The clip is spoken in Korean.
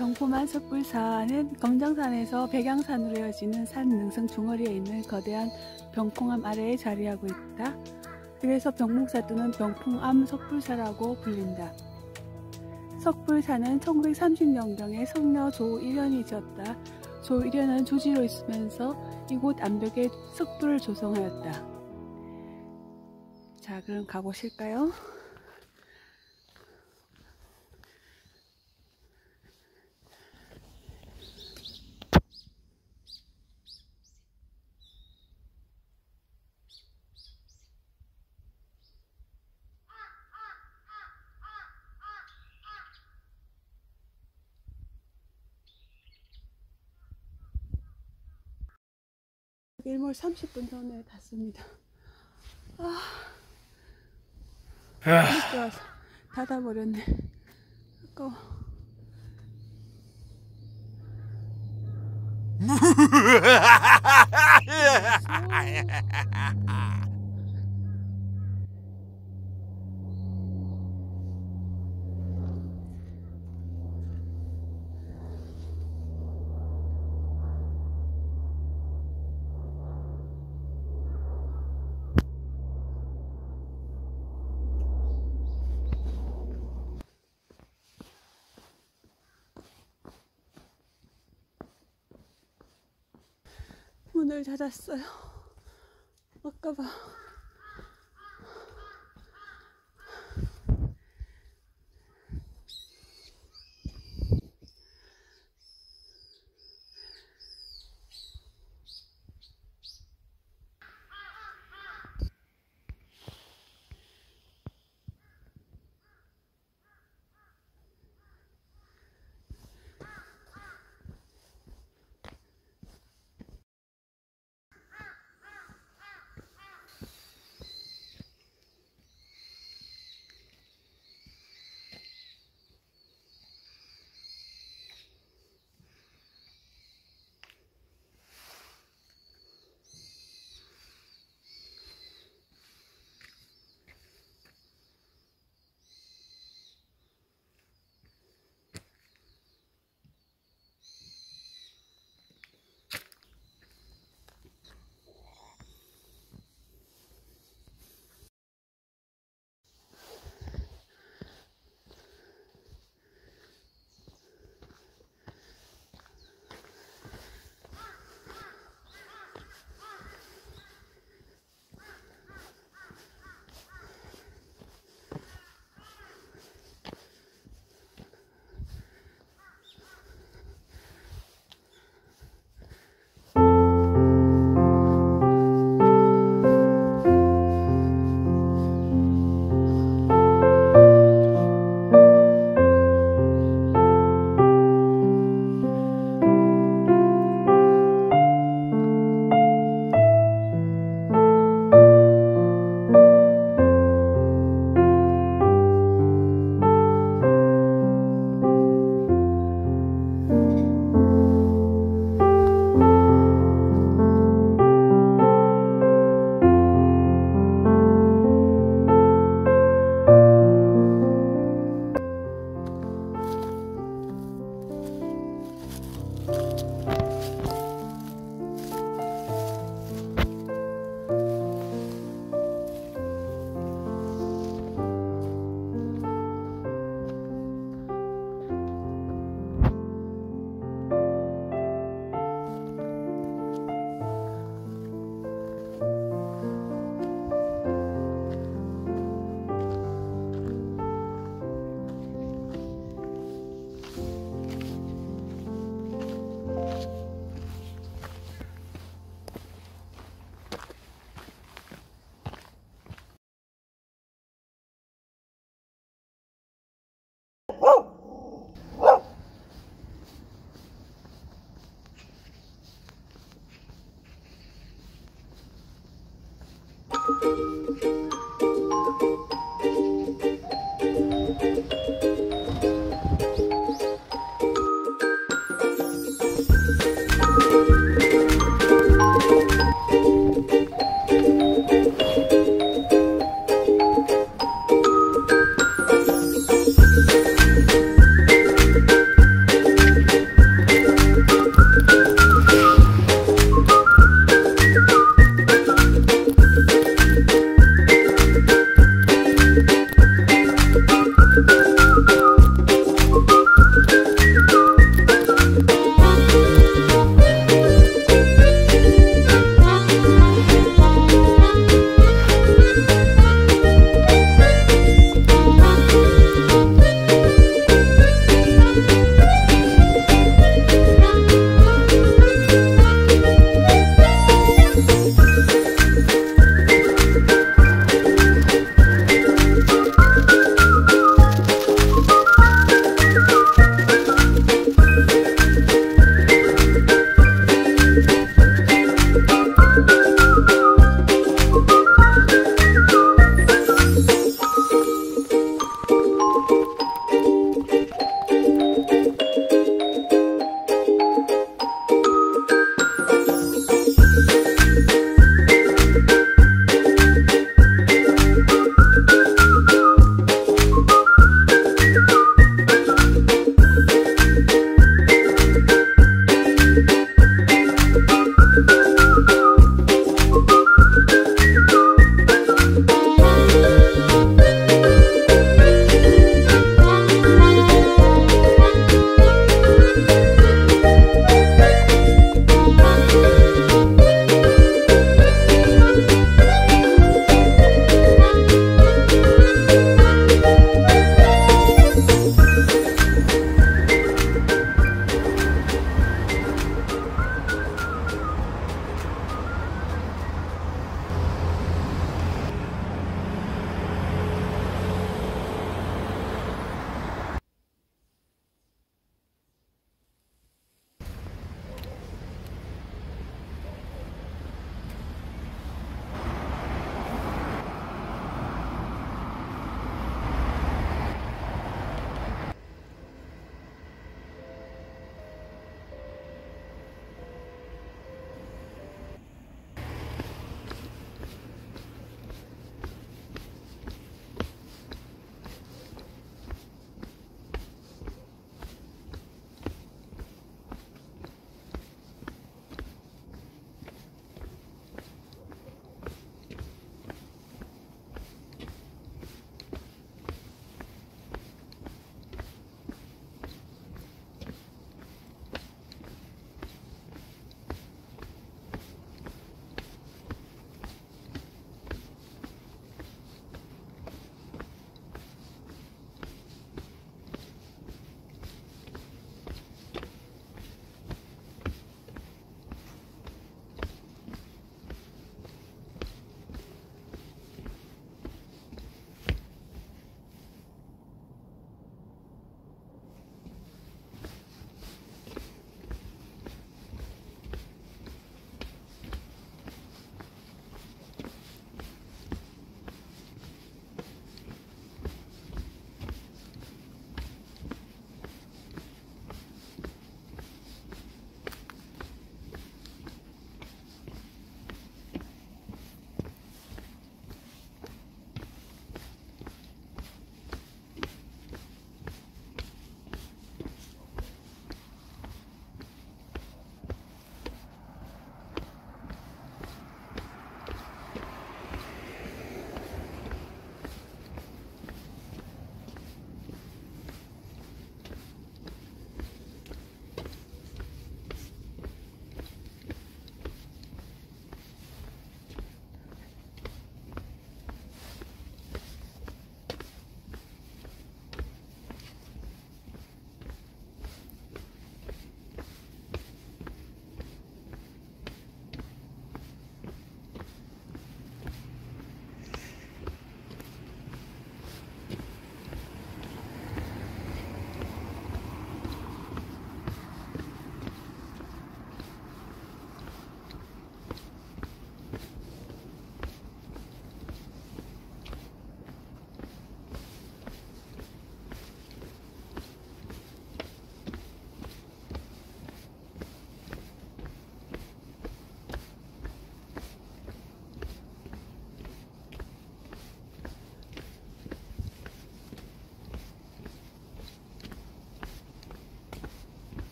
병포만 숯불산은 검정산에서 백양산으로 이어지는 산 능성 중거리에 있는 거대한 병풍암 아래에 자리하고 있다. 그래서 병목사 또는 병풍암 석불사라고 불린다. 석불사는 1930년경에 성녀 조일현이 지었다. 조일현은 조지로 있으면서 이곳 암벽에 석불을 조성하였다. 자, 그럼 가보실까요? 일몰 30분 전에 탔습니다. 아, 늦게 와서 닫아버렸네. 아까워. 문을 닫았어요. 아까 봐.